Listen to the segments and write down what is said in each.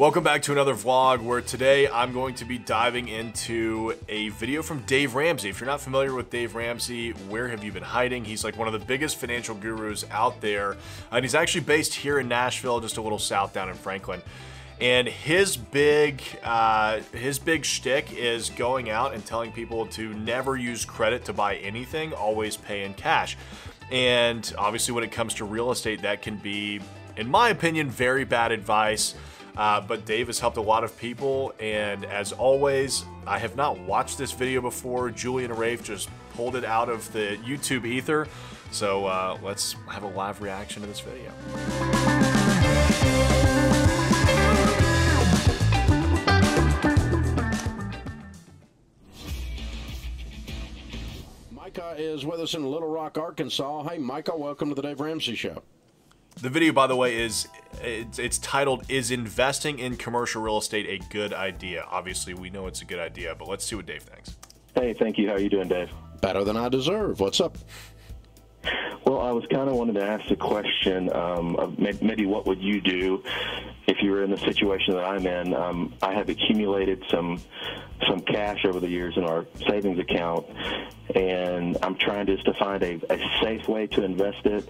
Welcome back to another vlog where today I'm going to be diving into a video from Dave Ramsey. If you're not familiar with Dave Ramsey, where have you been hiding? He's like one of the biggest financial gurus out there. And he's actually based here in Nashville, just a little south down in Franklin. And his big, uh, his big shtick is going out and telling people to never use credit to buy anything, always pay in cash. And obviously when it comes to real estate, that can be, in my opinion, very bad advice. Uh, but Dave has helped a lot of people, and as always, I have not watched this video before. Julian Rafe just pulled it out of the YouTube ether, so uh, let's have a live reaction to this video. Micah is with us in Little Rock, Arkansas. Hey, Micah, welcome to the Dave Ramsey Show. The video, by the way, is it's, it's, titled "Is investing in commercial real estate a good idea?" Obviously, we know it's a good idea, but let's see what Dave thinks. Hey, thank you. How are you doing, Dave? Better than I deserve. What's up? Well, I was kind of wanting to ask the question um, of maybe what would you do if you were in the situation that I'm in? Um, I have accumulated some some cash over the years in our savings account, and I'm trying just to find a, a safe way to invest it,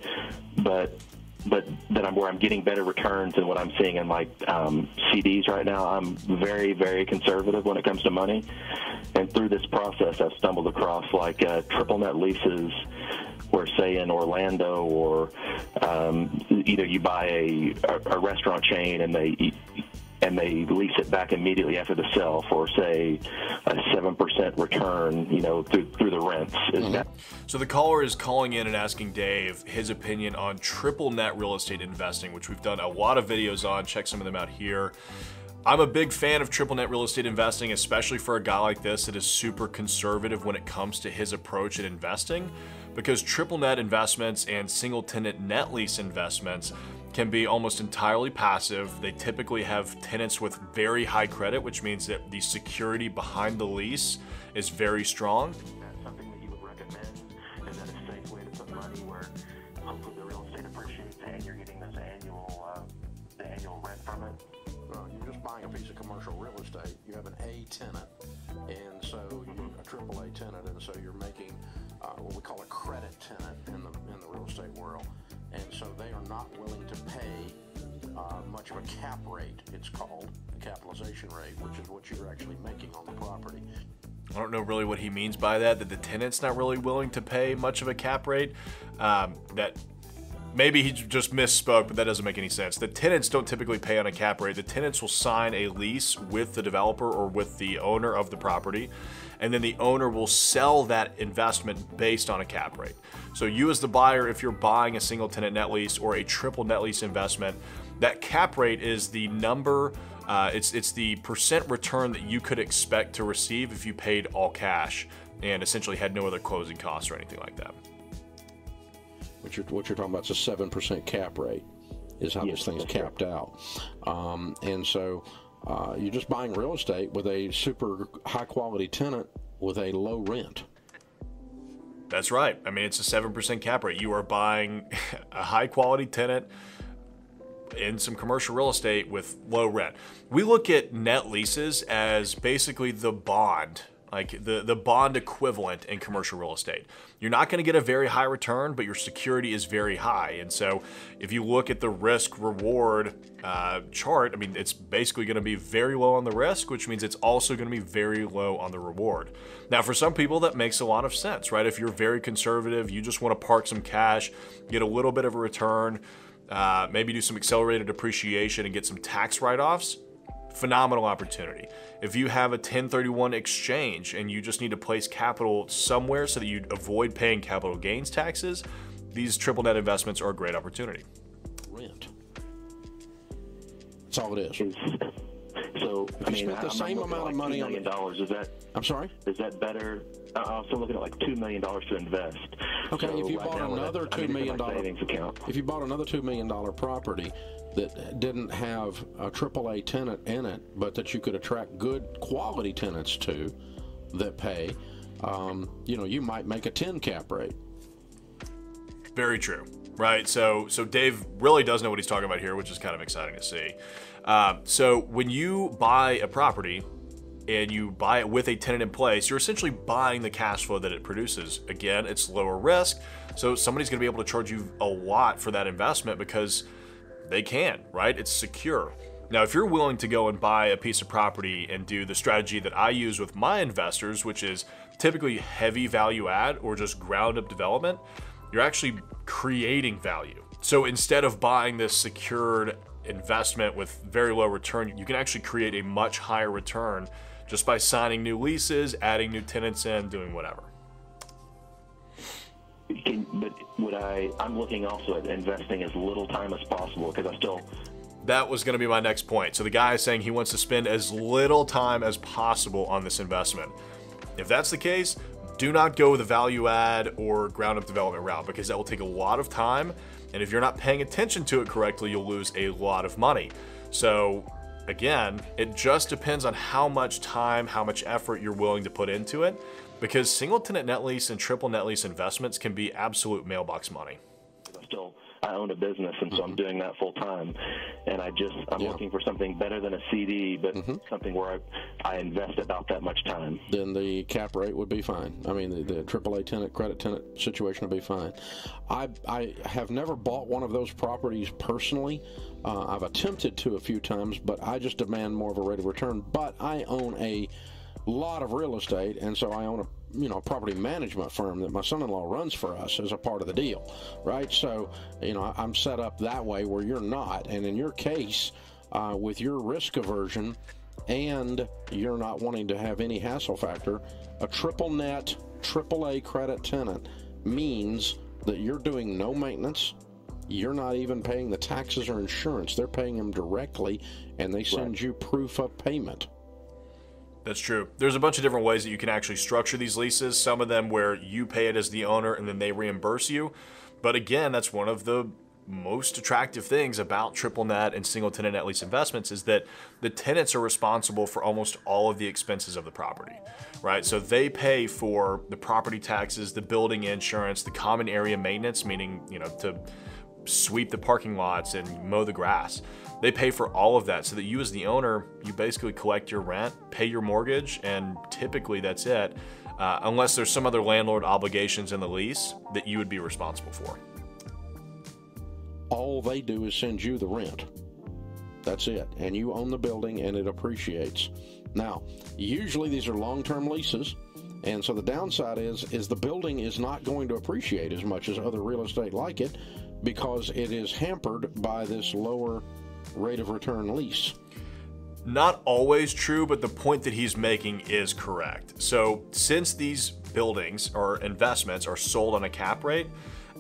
but but that I'm where I'm getting better returns than what I'm seeing in like um, CDs right now. I'm very, very conservative when it comes to money, and through this process, I've stumbled across like uh, triple net leases, where say in Orlando or um, either you buy a, a, a restaurant chain and they and they lease it back immediately after the sale for say a seven percent return, you know, through through the rents. Mm -hmm. so the caller is calling in and asking Dave his opinion on triple net real estate investing, which we've done a lot of videos on. Check some of them out here. I'm a big fan of triple net real estate investing, especially for a guy like this that is super conservative when it comes to his approach at investing, because triple net investments and single tenant net lease investments can be almost entirely passive. They typically have tenants with very high credit, which means that the security behind the lease is very strong. That's something that you would recommend? Is that a safe way to put money where hopefully the real estate appreciates and you're getting this annual, uh, the annual rent from it? Well, you're just buying a piece of commercial real estate. You have an A tenant, and so you're a triple A tenant, and so you're making uh, what we call a credit tenant in the in the real estate world and so they are not willing to pay uh, much of a cap rate, it's called, the capitalization rate, which is what you're actually making on the property. I don't know really what he means by that, that the tenant's not really willing to pay much of a cap rate. Um, that maybe he just misspoke, but that doesn't make any sense. The tenants don't typically pay on a cap rate. The tenants will sign a lease with the developer or with the owner of the property, and then the owner will sell that investment based on a cap rate. So you as the buyer, if you're buying a single tenant net lease or a triple net lease investment, that cap rate is the number uh, it's, it's the percent return that you could expect to receive if you paid all cash and essentially had no other closing costs or anything like that. What you're, what you're talking about is a 7% cap rate is how yes, this thing's capped out. Um, and so uh, you're just buying real estate with a super high quality tenant with a low rent. That's right. I mean, it's a 7% cap rate. You are buying a high quality tenant in some commercial real estate with low rent. We look at net leases as basically the bond like the, the bond equivalent in commercial real estate. You're not going to get a very high return, but your security is very high. And so if you look at the risk reward uh, chart, I mean, it's basically going to be very low on the risk, which means it's also going to be very low on the reward. Now, for some people, that makes a lot of sense, right? If you're very conservative, you just want to park some cash, get a little bit of a return, uh, maybe do some accelerated depreciation and get some tax write-offs, phenomenal opportunity. If you have a 1031 exchange and you just need to place capital somewhere so that you avoid paying capital gains taxes, these triple net investments are a great opportunity. Rent. That's all it is. So if I mean, spent the I'm same amount like of money on dollars. Is that? I'm sorry. Is that better? Uh, I'm still looking at like two million dollars to invest. Okay, so if you right bought another two million dollar savings account, if you bought another two million dollar property that didn't have a AAA tenant in it, but that you could attract good quality tenants to that pay, um, you know, you might make a 10 cap rate. Very true. right? So, so Dave really does know what he's talking about here, which is kind of exciting to see. Uh, so, when you buy a property and you buy it with a tenant in place, you're essentially buying the cash flow that it produces. Again, it's lower risk, so somebody's going to be able to charge you a lot for that investment because they can, right? It's secure. Now, if you're willing to go and buy a piece of property and do the strategy that I use with my investors, which is typically heavy value add or just ground up development, you're actually creating value. So instead of buying this secured investment with very low return, you can actually create a much higher return just by signing new leases, adding new tenants in, doing whatever. Can, but would I? I'm looking also at investing as little time as possible because I still. That was going to be my next point. So the guy is saying he wants to spend as little time as possible on this investment. If that's the case, do not go the value add or ground up development route because that will take a lot of time. And if you're not paying attention to it correctly, you'll lose a lot of money. So again, it just depends on how much time, how much effort you're willing to put into it because single tenant net lease and triple net lease investments can be absolute mailbox money. I own a business, and so I'm doing that full time. And I just I'm Yeah. looking for something better than a CD, but Mm-hmm. something where I, I invest about that much time. then the cap rate would be fine. I mean, the, the AAA tenant, credit tenant situation would be fine. I, I have never bought one of those properties personally. Uh, I've attempted to a few times, but I just demand more of a rate of return. But I own a lot of real estate, and so I own a you know property management firm that my son-in-law runs for us as a part of the deal, right? So you know I'm set up that way where you're not, and in your case, uh, with your risk aversion and you're not wanting to have any hassle factor, a triple net, triple A credit tenant means that you're doing no maintenance. You're not even paying the taxes or insurance. They're paying them directly, and they send you proof of payment. That's true. There's a bunch of different ways that you can actually structure these leases. Some of them where you pay it as the owner and then they reimburse you. But again, that's one of the most attractive things about triple net and single tenant net lease investments is that the tenants are responsible for almost all of the expenses of the property, right? So they pay for the property taxes, the building insurance, the common area maintenance, meaning, you know, to sweep the parking lots and mow the grass. They pay for all of that so that you, as the owner, you basically collect your rent, pay your mortgage, and typically that's it, uh, unless there's some other landlord obligations in the lease that you would be responsible for. All they do is send you the rent. That's it. And you own the building and it appreciates. Now, usually these are long-term leases, and so the downside is is the building is not going to appreciate as much as other real estate like it because it is hampered by this lower rate of return lease. Not always true, but the point that he's making is correct. So, since these buildings or investments are sold on a cap rate,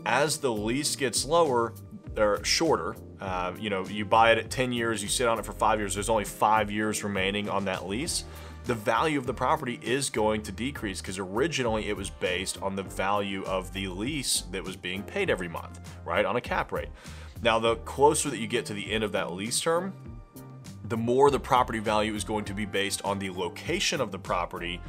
as the lease gets lower or shorter, uh, you know, you buy it at 10 years, you sit on it for five years, there's only five years remaining on that lease. The value of the property is going to decrease because originally it was based on the value of the lease that was being paid every month, right? On a cap rate. Now, the closer that you get to the end of that lease term, the more the property value is going to be based on the location of the property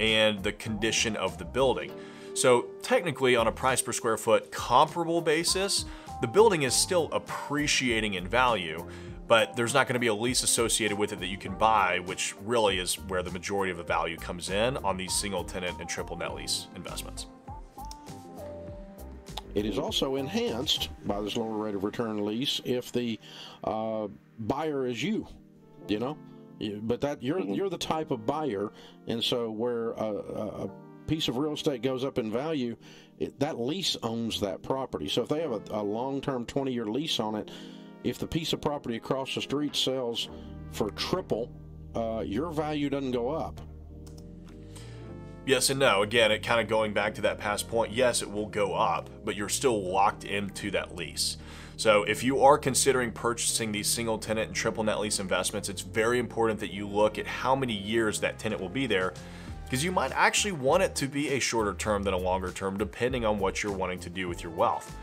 and the condition of the building. So, technically, on a price per square foot comparable basis, the building is still appreciating in value, but there's not going to be a lease associated with it that you can buy, which really is where the majority of the value comes in on these single tenant and triple net lease investments. It is also enhanced by this lower rate of return lease if the uh, buyer is you, you know. But that you're you're the type of buyer, and so where a, a, a piece of real estate goes up in value, it, that lease owns that property. So if they have a, a long-term 20-year lease on it, if the piece of property across the street sells for triple, uh, your value doesn't go up. Yes and no. Again, it kind of going back to that past point. Yes, it will go up, but you're still locked into that lease. So if you are considering purchasing these single tenant and triple net lease investments, it's very important that you look at how many years that tenant will be there because you might actually want it to be a shorter term than a longer term depending on what you're wanting to do with your wealth.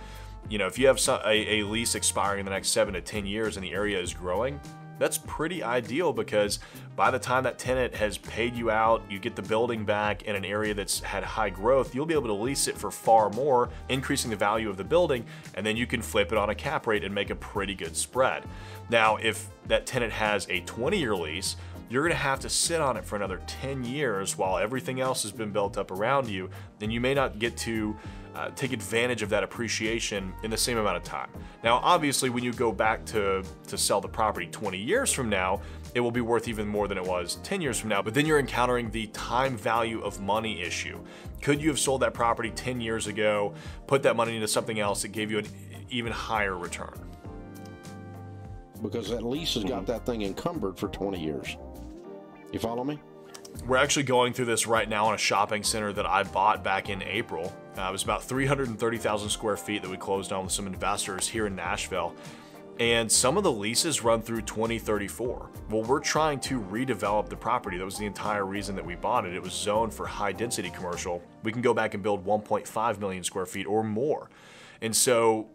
You know, if you have a, a lease expiring in the next seven to 10 years and the area is growing, that's pretty ideal because by the time that tenant has paid you out, you get the building back in an area that's had high growth, you'll be able to lease it for far more, increasing the value of the building, and then you can flip it on a cap rate and make a pretty good spread. Now, if that tenant has a 20 year lease, you're going to have to sit on it for another 10 years while everything else has been built up around you, then you may not get to uh, take advantage of that appreciation in the same amount of time. Now, obviously, when you go back to, to sell the property 20 years from now, it will be worth even more than it was 10 years from now, but then you're encountering the time value of money issue. Could you have sold that property 10 years ago, put that money into something else that gave you an even higher return? Because that lease has got that thing encumbered for 20 years. You follow me? We're actually going through this right now in a shopping center that I bought back in April. Uh, it was about 330,000 square feet that we closed on with some investors here in Nashville. And some of the leases run through 2034. Well, we're trying to redevelop the property. That was the entire reason that we bought it. It was zoned for high density commercial. We can go back and build 1.5 million square feet or more. And so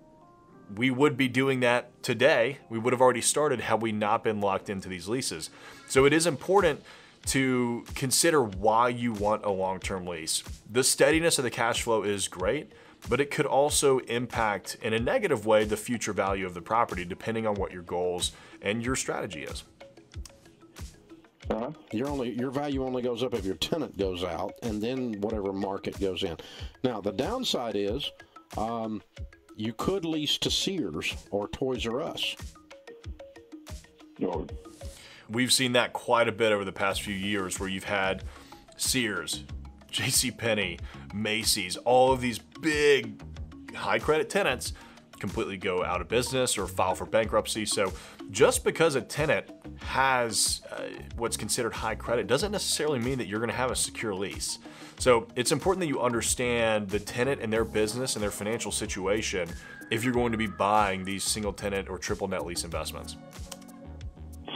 we would be doing that today. We would have already started had we not been locked into these leases. So it is important to consider why you want a long term lease. The steadiness of the cash flow is great, but it could also impact in a negative way the future value of the property depending on what your goals and your strategy is. Uh-huh. Your only your value only goes up if your tenant goes out, and then whatever market goes in. Now the downside is, um, you could lease to Sears or Toys R Us. No. We've seen that quite a bit over the past few years where you've had Sears, J.C. Penney, Macy's, all of these big high credit tenants completely go out of business or file for bankruptcy. So just because a tenant has uh, what's considered high credit doesn't necessarily mean that you're going to have a secure lease. So it's important that you understand the tenant and their business and their financial situation if you're going to be buying these single tenant or triple net lease investments.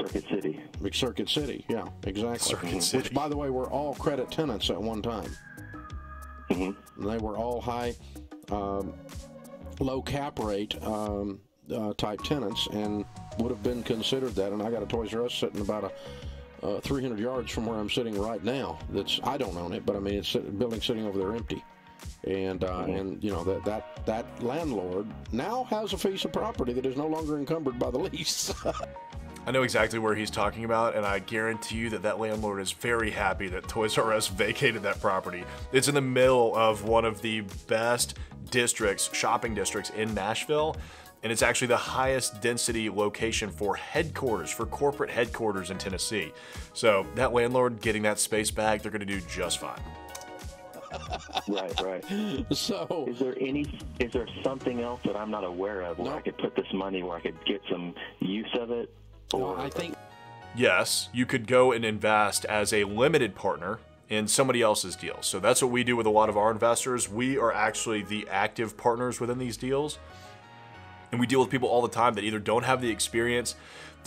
Circuit City. Circuit City, yeah, exactly. Circuit City. Which, by the way, were all credit tenants at one time. Mm-hmm. They were all high, um, low cap rate um, uh, type tenants and would have been considered that. And I got a Toys R Us sitting about a uh, 300 yards from where I'm sitting right now. That's I don't own it, but I mean it's a building sitting over there empty. And uh, mm-hmm. and you know that that that landlord now has a piece of property that is no longer encumbered by the lease. I know exactly where he's talking about, and I guarantee you that that landlord is very happy that Toys R Us vacated that property. It's in the middle of one of the best districts, shopping districts in Nashville, and it's actually the highest density location for headquarters, for corporate headquarters in Tennessee. So that landlord getting that space back, they're going to do just fine. right, right. So, is there any? Is there something else that I'm not aware of where I could put this money, where I could get some use of it? Or I think yes, you could go and invest as a limited partner in somebody else's deal. So that's what we do with a lot of our investors. We are actually the active partners within these deals. And we deal with people all the time that either don't have the experience,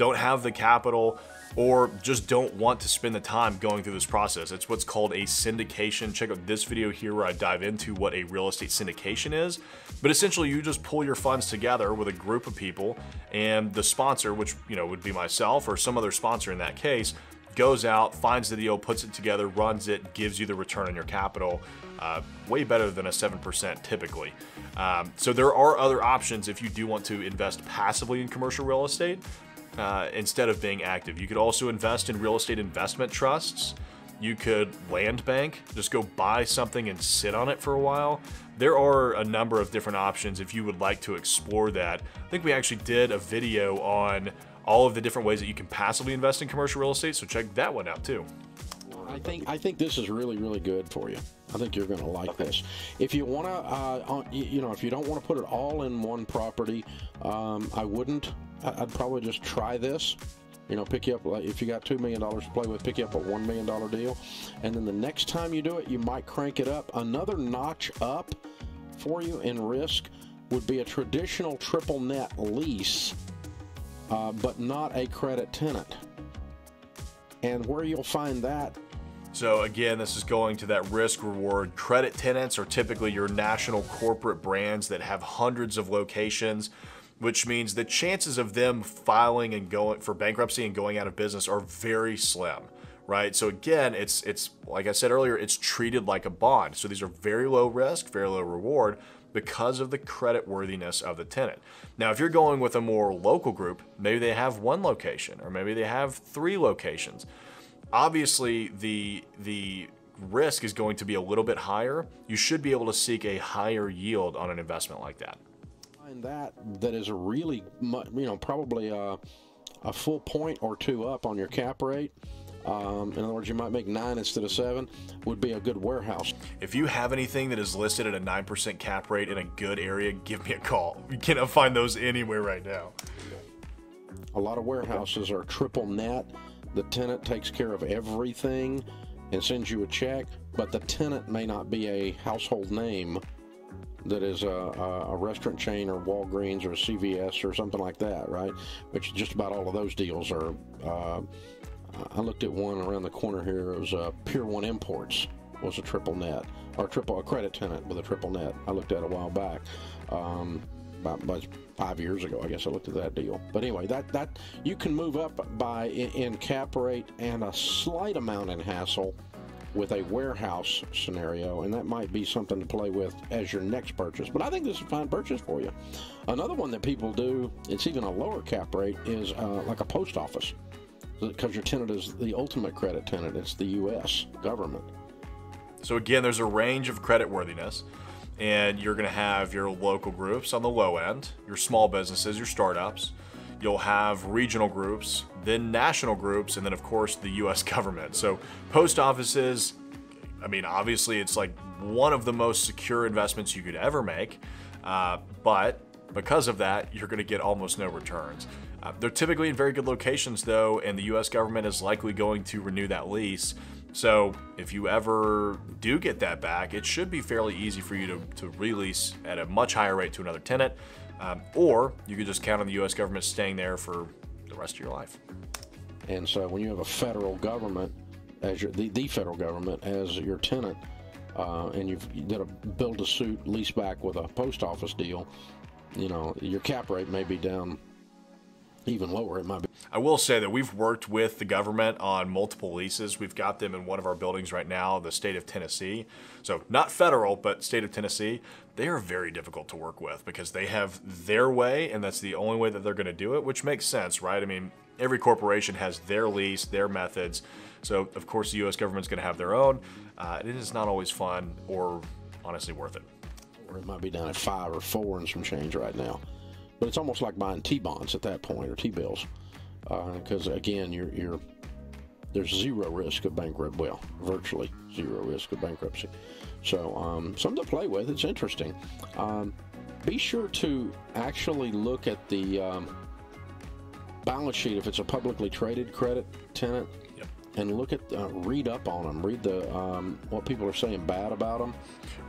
don't have the capital, or just don't want to spend the time going through this process. It's what's called a syndication. Check out this video here where I dive into what a real estate syndication is. But essentially you just pull your funds together with a group of people and the sponsor, which you know would be myself or some other sponsor in that case, goes out, finds the deal, puts it together, runs it, gives you the return on your capital. Uh, way better than a 7% typically. Um, so there are other options if you do want to invest passively in commercial real estate uh, instead of being active. You could also invest in real estate investment trusts. You could land bank, just go buy something and sit on it for a while. There are a number of different options if you would like to explore that. I think we actually did a video on all of the different ways that you can passively invest in commercial real estate, so check that one out too. I think I think this is really really good for you. I think you're going to like okay. this. If you want to, uh, you know, if you don't want to put it all in one property, um, I wouldn't. I'd probably just try this. You know, pick you up if you got two million dollars to play with, pick you up a one million dollar deal, and then the next time you do it, you might crank it up another notch up for you in risk. Would be a traditional triple net lease, uh, but not a credit tenant. And where you'll find that so again, this is going to that risk reward. Credit tenants are typically your national corporate brands that have hundreds of locations which means the chances of them filing and going for bankruptcy and going out of business are very slim right? So again, it's it's like I said earlier, it's treated like a bond. So these are very low risk, very low reward because of the credit worthiness of the tenant. Now, if you're going with a more local group, maybe they have one location or maybe they have three locations. Obviously, the the risk is going to be a little bit higher. You should be able to seek a higher yield on an investment like that. Find that that is a really you know probably a, a full point or two up on your cap rate um, in other words, you might make nine instead of seven, would be a good warehouse. If you have anything that is listed at a 9% cap rate in a good area, give me a call. You cannot find those anywhere right now. A lot of warehouses are triple net. The tenant takes care of everything and sends you a check, but the tenant may not be a household name that is a, a, restaurant chain or Walgreens or CVS or something like that, right? Which just about all of those deals are uh, I looked at one around the corner here. It was uh, Pier One Imports was a triple net or triple a credit tenant with a triple net. I looked at a while back. Um, about, five years ago, I guess I looked at that deal. But anyway, that that you can move up by in, in cap rate and a slight amount in hassle with a warehouse scenario, and that might be something to play with as your next purchase. But I think this is a fine purchase for you. Another one that people do, it's even a lower cap rate, is uh, like a post office because your tenant is the ultimate credit tenant. It's the U.S. government. So again, there's a range of credit worthiness, and you're going to have your local groups on the low end, your small businesses, your startups. You'll have regional groups, then national groups, and then of course the U.S. government. So post offices. I mean, obviously, it's like one of the most secure investments you could ever make, uh, but because of that, you're going to get almost no returns. Uh, they're typically in very good locations, though, and the U.S. government is likely going to renew that lease. So if you ever do get that back, it should be fairly easy for you to, to release at a much higher rate to another tenant, um, or you could just count on the U.S. government staying there for the rest of your life. And so when you have a federal government as your the, the federal government as your tenant, uh, and you've you did a build to suit lease back with a post office deal, you know your cap rate may be down even lower it might be. I will say that we've worked with the government on multiple leases. We've got them in one of our buildings right now, the state of Tennessee. So not federal, but state of Tennessee. They are very difficult to work with because they have their way and that's the only way that they're going to do it, which makes sense, right? I mean, every corporation has their lease, their methods. So of course the US government's going to have their own. Uh, it is not always fun or honestly worth it. Or it might be down at five or four and some change right now. But it's almost like buying T-bonds at that point or T-bills, because uh, again, you're, you're there's zero risk of bankruptcy. Well, virtually zero risk of bankruptcy. So um, something to play with. It's interesting. Um, be sure to actually look at the um, balance sheet if it's a publicly traded credit tenant and look at uh, read up on them read the um, what people are saying bad about them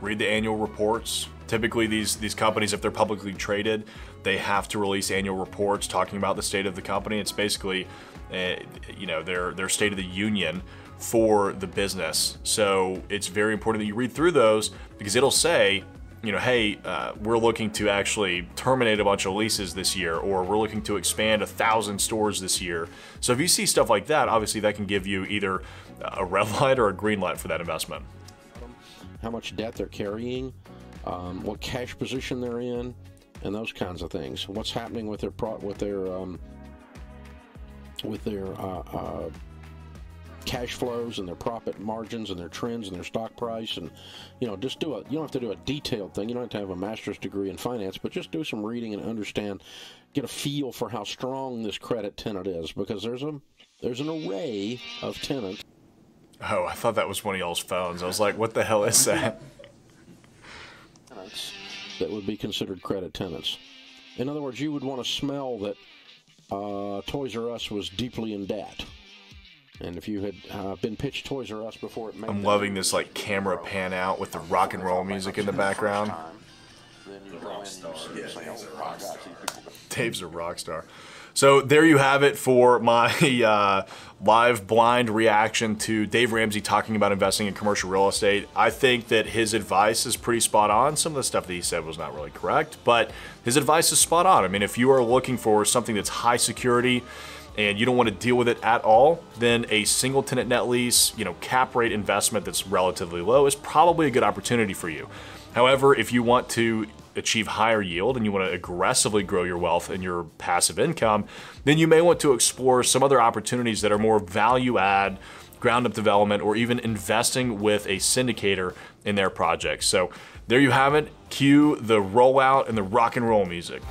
read the annual reports typically these these companies if they're publicly traded they have to release annual reports talking about the state of the company it's basically uh, you know their their state of the union for the business so it's very important that you read through those because it'll say you know, hey, uh, we're looking to actually terminate a bunch of leases this year, or we're looking to expand a thousand stores this year. So if you see stuff like that, obviously that can give you either a red light or a green light for that investment. How much debt they're carrying, um, what cash position they're in, and those kinds of things. What's happening with their pro- with their um, with their uh, uh, cash flows and their profit margins and their trends and their stock price and you know just do a you don't have to do a detailed thing. You don't have to have a master's degree in finance but just do some reading and understand get a feel for how strong this credit tenant is because there's a there's an array of tenants. Oh i thought that was one of y'all's phones. I was like what the hell is that that would be considered credit tenants in other words you would want to smell that uh, toys r us was deeply in debt and if you had uh, been pitched Toys R Us before it made I'm loving this like camera pan out with the rock and roll music in the background. Dave's a rock star. So there you have it for my uh, live blind reaction to Dave Ramsey talking about investing in commercial real estate. I think that his advice is pretty spot on. Some of the stuff that he said was not really correct, but his advice is spot on. I mean, if you are looking for something that's high security, and you don't want to deal with it at all, then a single tenant net lease, you know, cap rate investment that's relatively low is probably a good opportunity for you. However, if you want to achieve higher yield and you want to aggressively grow your wealth and your passive income, then you may want to explore some other opportunities that are more value add, ground up development, or even investing with a syndicator in their projects. So there you have it. Cue the rollout and the rock and roll music.